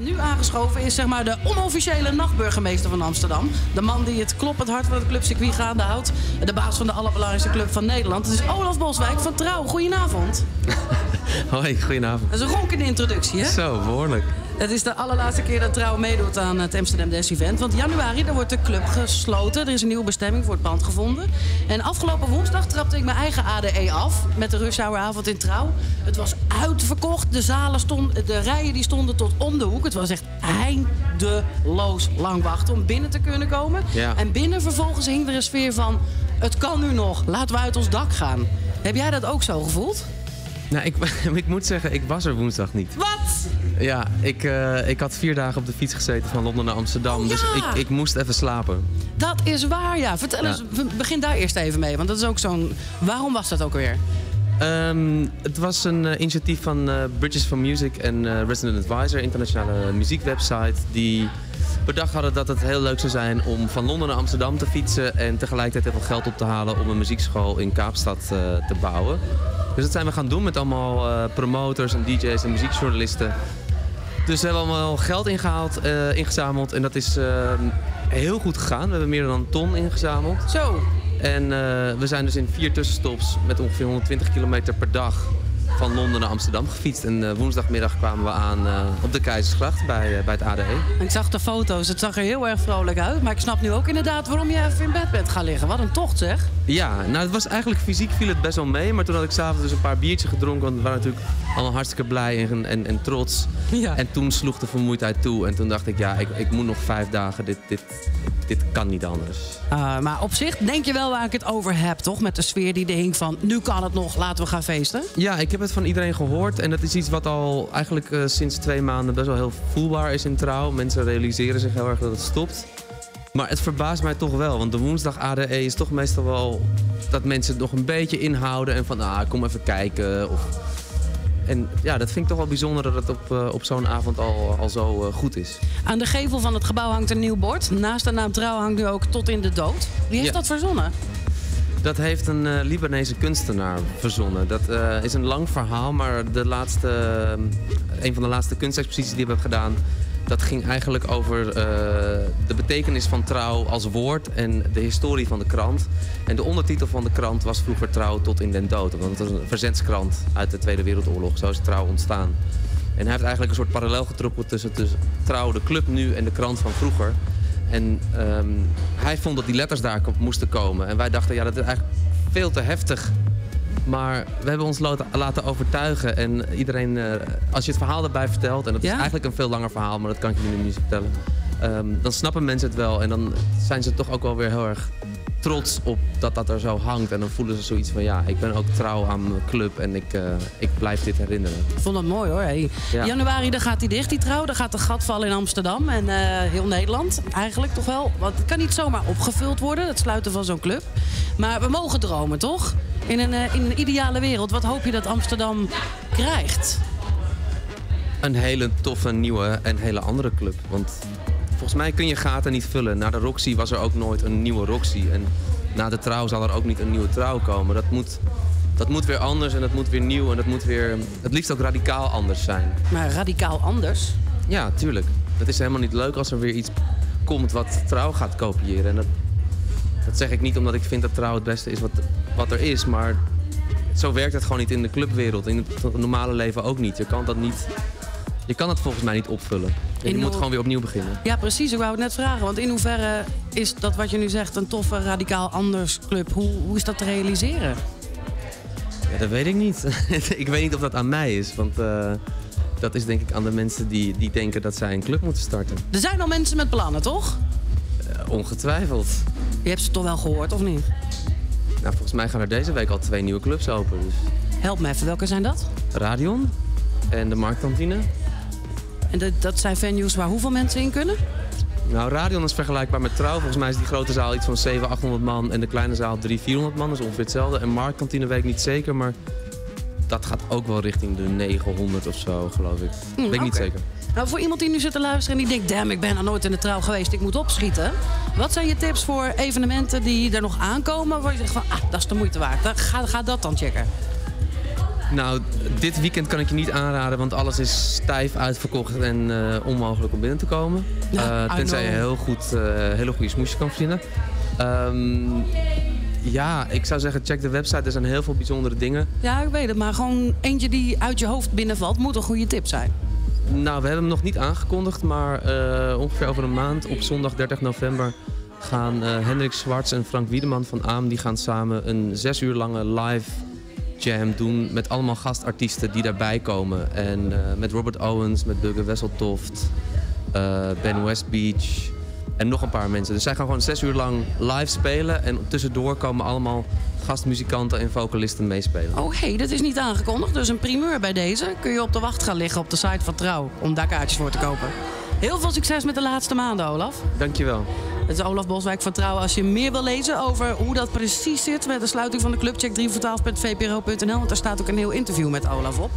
Nu aangeschoven is zeg maar de onofficiële nachtburgemeester van Amsterdam. De man die het kloppend hart van het clubcircuit gaande houdt. De baas van de allerbelangrijkste club van Nederland. Het is Olaf Boswijk van Trouw. Goedenavond. Hoi, goedenavond. Dat is een ronkende introductie, hè? Zo, behoorlijk. Het is de allerlaatste keer dat Trouw meedoet aan het Amsterdam Dance Event. Want januari dan wordt de club gesloten. Er is een nieuwe bestemming voor het pand gevonden. En afgelopen woensdag trapte ik mijn eigen ADE af met de rush avond in Trouw. Het was uitverkocht. De zalen stonden, de rijen die stonden tot om de hoek. Het was echt eindeloos lang wachten om binnen te kunnen komen. Ja. En binnen vervolgens hing er een sfeer van... het kan nu nog, laten we uit ons dak gaan. Heb jij dat ook zo gevoeld? Nou, ik, ik moet zeggen, ik was er woensdag niet. Wat? Ja, ik, eh, ik had vier dagen op de fiets gezeten van Londen naar Amsterdam. Oh, Dus ja. ik, ik moest even slapen. Dat is waar, ja. Vertel Ja. eens, begin daar eerst even mee. Want dat is ook zo'n... Waarom was dat ook weer? Ehm, het was een eh, initiatief van eh, Bridges for Music en Resident Advisor, internationale muziekwebsite, die bedacht hadden dat het heel leuk zou zijn om van Londen naar Amsterdam te fietsen en tegelijkertijd veel geld op te halen om een muziekschool in Kaapstad te bouwen. Dus dat zijn we gaan doen met allemaal eh, promoters en DJ's en muziekjournalisten. Dus we hebben allemaal geld ingehaald, eh, ingezameld en dat is eh, heel goed gegaan. We hebben meer dan een ton ingezameld. Zo. En eh, we zijn dus in vier tussenstops met ongeveer 120 kilometer per dag van Londen naar Amsterdam gefietst. En eh, woensdagmiddag kwamen we aan eh, op de Keizersgracht bij, eh, bij het ADE. Ik zag de foto's. Het zag er heel erg vrolijk uit. Maar ik snap nu ook inderdaad waarom je even in bed bent gaan liggen. Wat een tocht zeg. Ja, nou het was eigenlijk fysiek viel het best wel mee. Maar toen had ik s'avonds dus een paar biertjes gedronken. Want we waren natuurlijk allemaal hartstikke blij en, en, en trots. Ja. En toen sloeg de vermoeidheid toe. En toen dacht ik, ja, ik, ik moet nog vijf dagen. Dit, dit, dit kan niet anders. Ah, maar op zich denk je wel waar ik het over heb, toch? Met de sfeer die er hing van... nu kan het nog, laten we gaan feesten. Ja, ik heb het van iedereen gehoord. En dat is iets wat al eigenlijk eh, sinds twee maanden best wel heel voelbaar is in trouw. Mensen realiseren zich heel erg dat het stopt. Maar het verbaast mij toch wel. Want de woensdag ADE is toch meestal wel dat mensen het nog een beetje inhouden. En van, ah, kom even kijken. Of... En ja, dat vind ik toch wel bijzonder dat het op, eh, op zo'n avond al, al zo eh, goed is. Aan de gevel van het gebouw hangt een nieuw bord. Naast de naam Trouw hangt nu ook Tot in de Dood. Wie heeft Ja. dat verzonnen? Dat heeft een eh, Libanese kunstenaar verzonnen. Dat eh, is een lang verhaal, maar de laatste, eh, een van de laatste kunstexposities die we hebben gedaan... dat ging eigenlijk over de betekenis van trouw als woord en de historie van de krant. En de ondertitel van de krant was vroeger Trouw tot in den dood. Want het was een verzetskrant uit de Tweede Wereldoorlog. Zo is trouw ontstaan. En hij heeft eigenlijk een soort parallel getrokken tussen, tussen Trouw, de club nu en de krant van vroeger. En ehm, hij vond dat die letters daar moesten komen. En wij dachten, ja, dat is eigenlijk veel te heftig. Maar we hebben ons laten, overtuigen. En iedereen, eh, als je het verhaal erbij vertelt... en dat Ja? is eigenlijk een veel langer verhaal, maar dat kan ik je nu niet vertellen... ehm, dan snappen mensen het wel. En dan zijn ze toch ook wel weer heel erg trots op dat dat er zo hangt. En dan voelen ze zoiets van, ja, ik ben ook trouw aan mijn club... en ik, eh, ik blijf dit herinneren. Ik vond dat mooi hoor. Hey. Ja. Januari dan gaat hij dicht, die trouw. Dan gaat de gat vallen in Amsterdam en eh, heel Nederland. Eigenlijk toch wel. Want het kan niet zomaar opgevuld worden, het sluiten van zo'n club. Maar we mogen dromen, toch? In een, eh, in een ideale wereld. Wat hoop je dat Amsterdam krijgt? een hele toffe, nieuwe en hele andere club. Want volgens mij kun je gaten niet vullen. Na de Roxy was er ook nooit een nieuwe Roxy. En na de trouw zal er ook niet een nieuwe trouw komen. Dat moet, dat moet weer anders en dat moet weer nieuw. En dat moet weer het liefst ook radicaal anders zijn. Maar radicaal anders. Ja, tuurlijk. Het is helemaal niet leuk als er weer iets komt wat trouw gaat kopiëren. En dat, dat zeg ik niet omdat ik vind dat trouw het beste is wat, wat er is. Maar zo werkt het gewoon niet in de clubwereld. In het normale leven ook niet. Je kan dat niet... Je kan het volgens mij niet opvullen. In je moet gewoon weer opnieuw beginnen. Ja, precies. Ik wou het net vragen. Want in hoeverre is dat wat je nu zegt een toffe radicaal anders club? Hoe, hoe is dat te realiseren? Ja, dat weet ik niet. ik weet niet of dat aan mij is. Want eh, dat is denk ik aan de mensen die, die denken dat zij een club moeten starten. Er zijn al mensen met plannen, toch? Eh, ongetwijfeld. Je hebt ze toch wel gehoord, of niet? Nou, volgens mij gaan er deze week al twee nieuwe clubs open. Dus Help me even, welke zijn dat? Radion en de Marktkantine. En dat, dat zijn venues waar hoeveel mensen in kunnen? Nou, Radion is vergelijkbaar met Trouw. Volgens mij is die grote zaal iets van 700, 800 man en de kleine zaal 300, 400 man. Dat is ongeveer hetzelfde. En Marktkantine weet ik niet zeker, maar dat gaat ook wel richting de 900 of zo, geloof ik. weet ik niet zeker. Nou, voor iemand die nu zit te luisteren en die denkt... damn, ik ben nog nooit in de trouw geweest, ik moet opschieten. Wat zijn je tips voor evenementen die er nog aankomen... waar je zegt van, ah, dat is de moeite waard. Ga, ga dat dan checken. Nou, dit weekend kan ik je niet aanraden, want alles is stijf uitverkocht en eh, onmogelijk om binnen te komen. Ja, I tenzij je heel goed, eh, hele goede smoesjes kan verzinnen. Ehm, ja, ik zou zeggen, check de website. Er zijn heel veel bijzondere dingen. Ja, ik weet het. Maar gewoon eentje die uit je hoofd binnenvalt, moet een goede tip zijn. Nou, we hebben hem nog niet aangekondigd, maar ongeveer over een maand, op zondag 30 november, gaan Hendrik Zwarts en Frank Wiedeman van AAM die gaan samen een zes uur lange live jam doen met allemaal gastartiesten die daarbij komen. En eh, met Robert Owens, met Bugge Wesseltoft, eh, Ben Westbeach en nog een paar mensen. Dus zij gaan gewoon zes uur lang live spelen en tussendoor komen allemaal gastmuzikanten en vocalisten meespelen. Oh, hé, dat is niet aangekondigd. Dus een primeur bij deze. Kun je op de wacht gaan liggen op de site van Trouw om daar kaartjes voor te kopen. Heel veel succes met de laatste maanden, Olaf. Dankjewel. Het is Olaf Boswijk van Trouw. Als je meer wil lezen over hoe dat precies zit met de sluiting van de club, check 3voor12.vpro.nl. Want daar staat ook een heel interview met Olaf op.